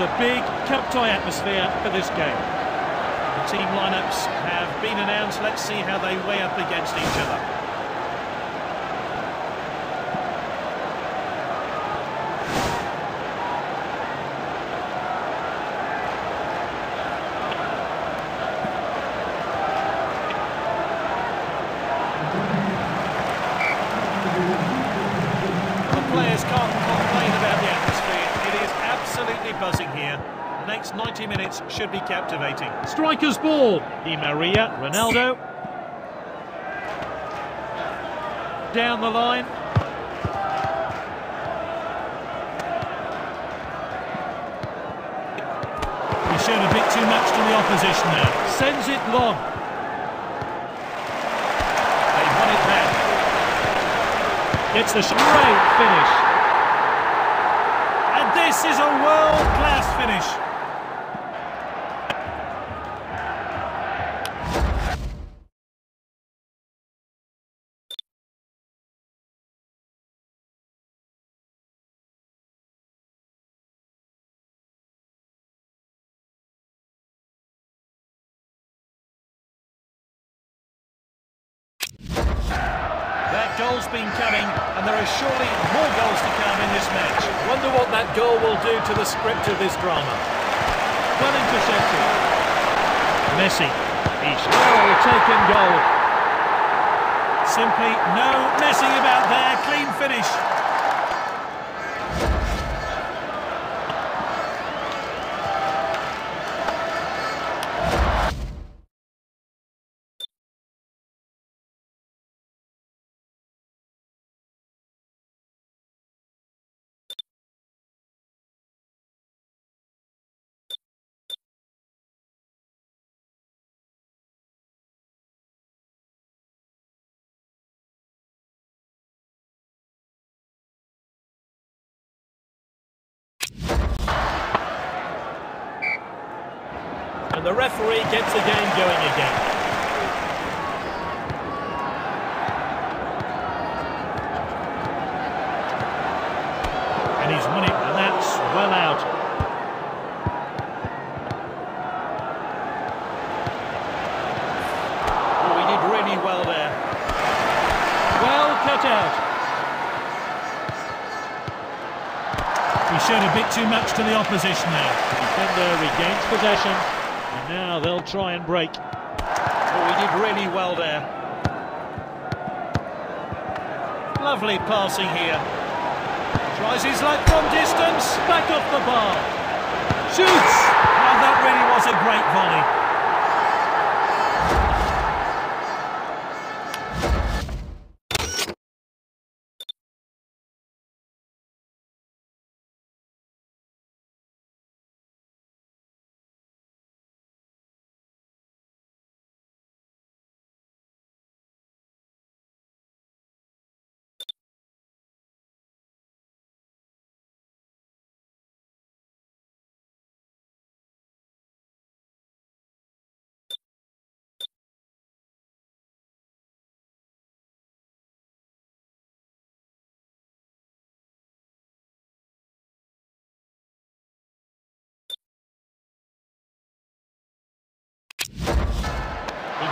A big cup-tie atmosphere for this game. The team lineups have been announced. Let's see how they weigh up against each other. The players can't complain about the atmosphere. Absolutely buzzing here. The next 90 minutes should be captivating. Striker's ball. Di Maria, Ronaldo. Down the line. He showed a bit too much to the opposition there. Sends it long. They've won it back. Gets the straight finish. This is a world-class finish. Goal's been coming, and there are surely more goals to come in this match. Wonder what that goal will do to the script of this drama. Well intercepted. Messi. He's well taken goal. Simply no messing about there. Clean finish. And the referee gets the game going again. And he's won it, and that's well out. Oh, he did really well there. Well cut out. He showed a bit too much to the opposition there. The Defender regains possession, now they'll try and break. Oh, he did really well there. Lovely passing here. Tries his luck from distance, back off the bar. Shoots! Now that really was a great volley.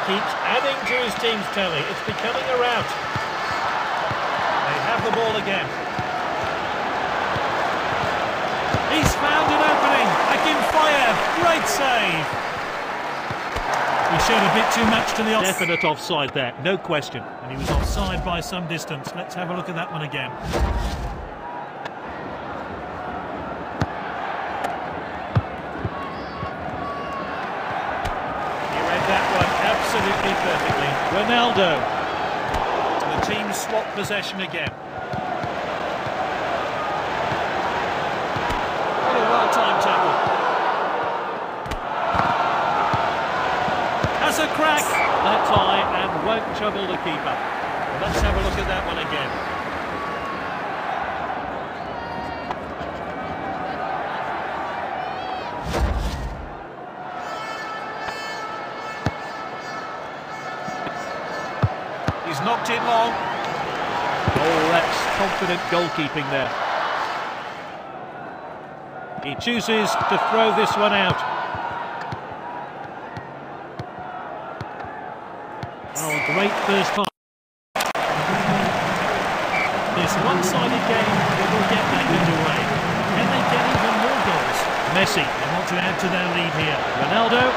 Keeps adding to his team's tally. It's becoming a rout. They have the ball again. He's found an opening. Back in fire. Great save. He showed a bit too much to the off definite offside there, no question. And he was offside by some distance. Let's have a look at that one again. He read that one absolutely perfectly. Ronaldo. The team swap possession again. What a well-timed tackle. Has a crack. That's high and won't trouble the keeper. Let's have a look at that one again. It long. Oh, that's confident goalkeeping there. He chooses to throw this one out. Oh, great first time. This one-sided game will get back underway. Can they get even more goals? Messi, they want to add to their lead here. Ronaldo.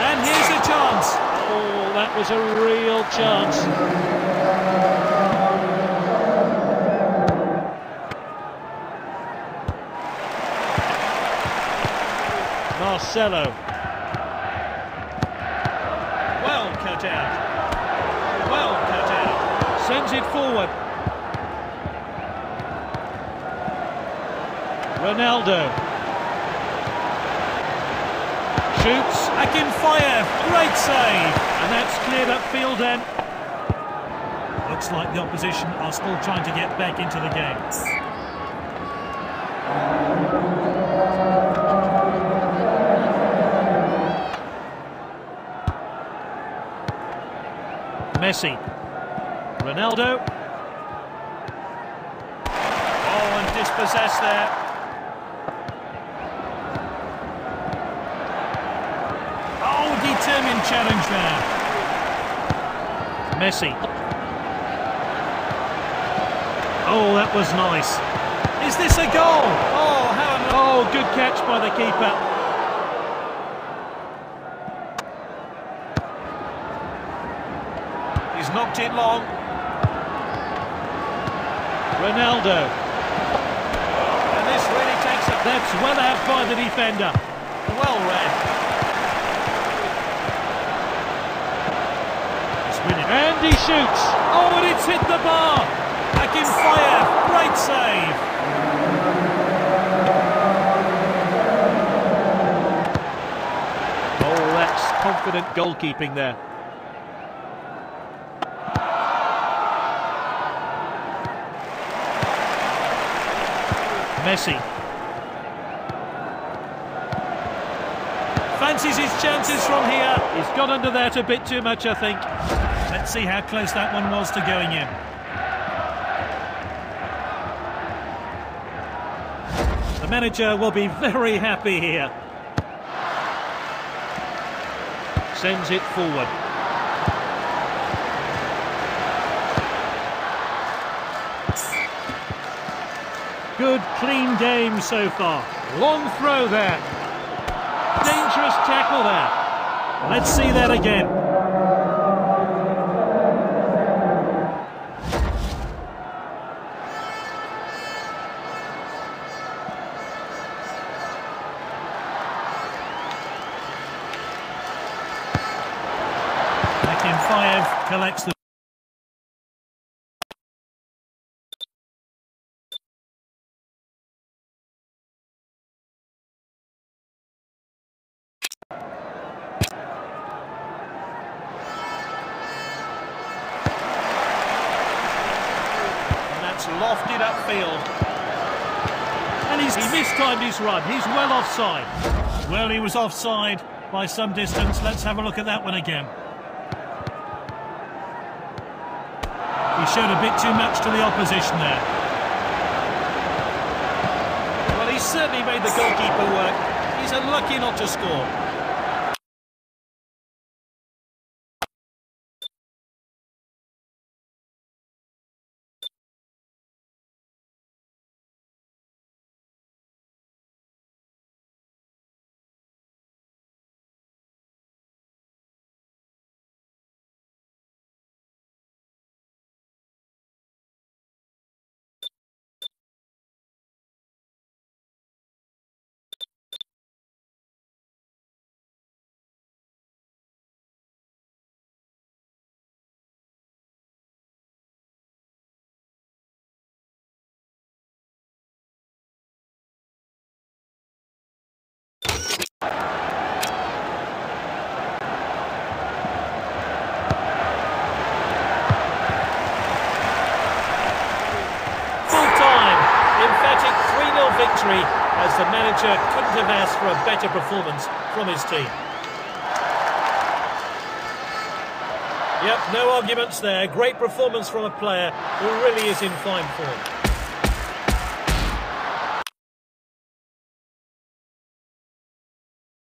And here's a chance. That was a real chance. Marcelo. Well cut out. Well cut out. Sends it forward. Ronaldo. Shoots. I can fire. Great save. And that's cleared up field then. Looks like the opposition are still trying to get back into the game. Messi. Ronaldo. Oh, and dispossessed there. Oh, determined challenge there. Messi. Oh, that was nice. Is this a goal? Oh, how... Oh, good catch by the keeper. He's knocked it long. Ronaldo. And this really takes it. That's well out by the defender. Well read. And he shoots. Oh, and it's hit the bar. Back in fire. Great save. Oh, that's confident goalkeeping there. Messi. Fancies his chances from here. He's got under that a bit too much, I think. See how close that one was to going in. The manager will be very happy here. Sends it forward. Good, clean game so far. Long throw there. Dangerous tackle there. Let's see that again. Collects the lofted upfield. And he's, he mistimed his run. He's well offside. Well, he was offside by some distance. Let's have a look at that one again. He showed a bit too much to the opposition there. Well, he certainly made the goalkeeper work. He's unlucky not to score. Victory as the manager couldn't have asked for a better performance from his team. Yep, no arguments there. Great performance from a player who really is in fine form.